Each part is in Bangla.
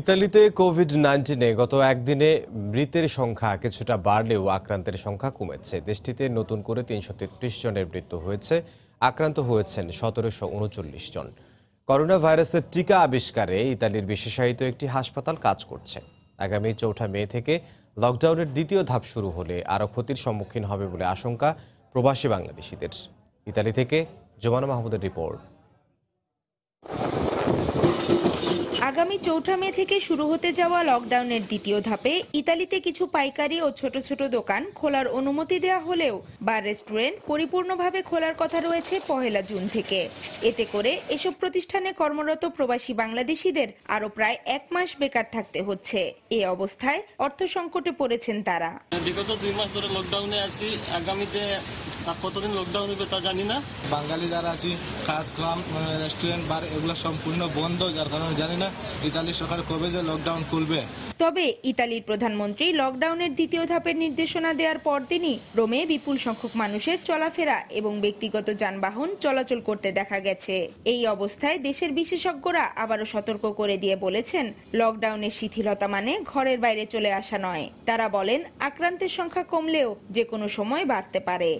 ইতালিতে কোভিড নাইন্টিনে গত একদিনে মৃতের সংখ্যা কিছুটা বাড়লেও আক্রান্তের সংখ্যা কমেছে। দেশটিতে নতুন করে তিনশো তেত্রিশ জনের মৃত্যু হয়েছে। আক্রান্ত হয়েছেন সতেরোশো উনচল্লিশ জন। করোনা ভাইরাসের টিকা আবিষ্কারে ইতালির বিশেষায়িত একটি হাসপাতাল কাজ করছে। আগামী চৌঠা মে থেকে লকডাউনের দ্বিতীয় ধাপ শুরু হলে আরও ক্ষতির সম্মুখীন হবে বলে আশঙ্কা প্রবাসী বাংলাদেশিদের। ইতালি থেকে জোমানা মাহমুদের রিপোর্ট। আগামী চৌঠা মে থেকে শুরু হতে যাওয়া লকডাউনের দ্বিতীয় ধাপে ইতালিতে কিছু পাইকারি ও ছোট ছোট দোকান খোলার অনুমতি দেওয়া হলেও বার রেস্টুরেন্ট পরিপূর্ণভাবে খোলার কথা রয়েছে পহেলা জুন থেকে। এতে করে এসব প্রতিষ্ঠানে কর্মরত প্রবাসী বাংলাদেশিদের আরও প্রায় এক মাস বেকার থাকতে হচ্ছে। এ অবস্থায় অর্থ সংকটে পড়েছেন তারা। বিগত দুই মাস ধরে লকডাউনে আছি। আগামীতে কতদিন লকডাউন হবে তা জানি না। বাঙালি যারা আছি কাজ কাম রেস্টুরেন্ট বার এগুলো সম্পূর্ণ বন্ধ যার কারণে জানি না। ইতালি সরকার কবে যে লকডাউন খুলবে? তবে ইতালির প্রধানমন্ত্রী লকডাউনের দ্বিতীয় ধাপের নির্দেশনা দেওয়ার পরদিনই রোমে বিপুল সংখ্যক মানুষের চলাফেরা এবং ব্যক্তিগত যানবাহন চলাচল করতে দেখা গেছে। এই অবস্থায় দেশের বিশেষজ্ঞরা আবারও সতর্ক করে দিয়ে বলেছেন লকডাউনের শিথিলতা মানে ঘরের বাইরে চলে আসা নয়। তারা বলেন, আক্রান্তের সংখ্যা কমলেও যে কোনো সময় বাড়তে পারে।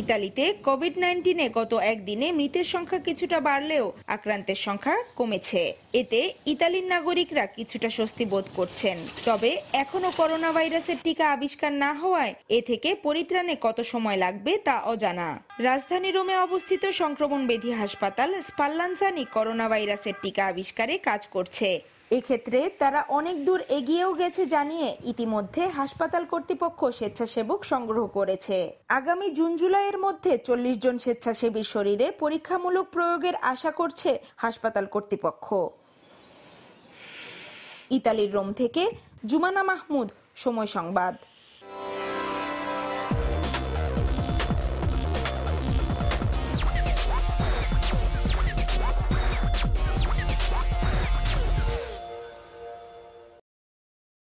ইতালিতে কোভিড নাইন্টিনে গত একদিনে মৃতের সংখ্যা কিছুটা বাড়লেও আক্রান্তের সংখ্যা কমেছে। এতে ইতালির নাগরিকরা কিছুটা স্বস্তি বোধ করছেন। তবে এখনও করোনা ভাইরাসের টিকা আবিষ্কার না হওয়ায় এ থেকে পরিত্রাণে কত সময় লাগবে তা অজানা। রাজধানী রোমে অবস্থিত সংক্রমণ বেধি হাসপাতাল স্পাল্লানসানি করোনা ভাইরাসের টিকা আবিষ্কারে কাজ করছে। এক্ষেত্রে তারা অনেক দূর এগিয়েও গেছে জানিয়ে ইতিমধ্যে হাসপাতাল কর্তৃপক্ষ স্বেচ্ছাসেবক সংগ্রহ করেছে। আগামী জুন জুলাইয়ের মধ্যে চল্লিশ জন স্বেচ্ছাসেবীর শরীরে পরীক্ষামূলক প্রয়োগের আশা করছে হাসপাতাল কর্তৃপক্ষ। ইতালির রোম থেকে জুমানা মাহমুদ, সময় সংবাদ।